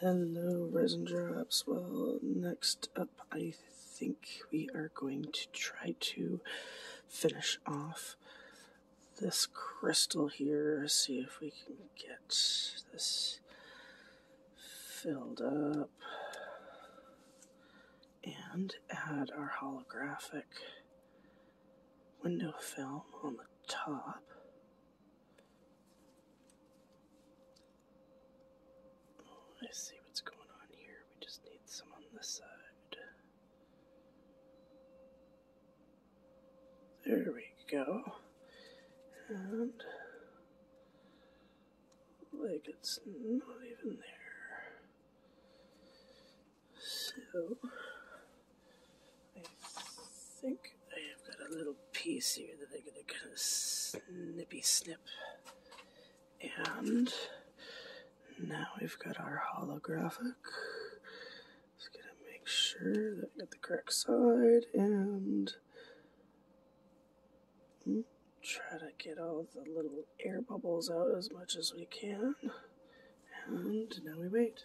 Hello, resin drops. Well, next up, I think we are going to try to finish off this crystal here. See if we can get this filled up and add our holographic window film on the top. I see what's going on here. We just need some on this side. There we go. And like it's not even there. So I think I have got a little piece here that I'm gonna kind of snippy snip. And now we've got our holographic. Just gonna make sure that I got the correct side and mm, try to get all the little air bubbles out as much as we can. And now we wait.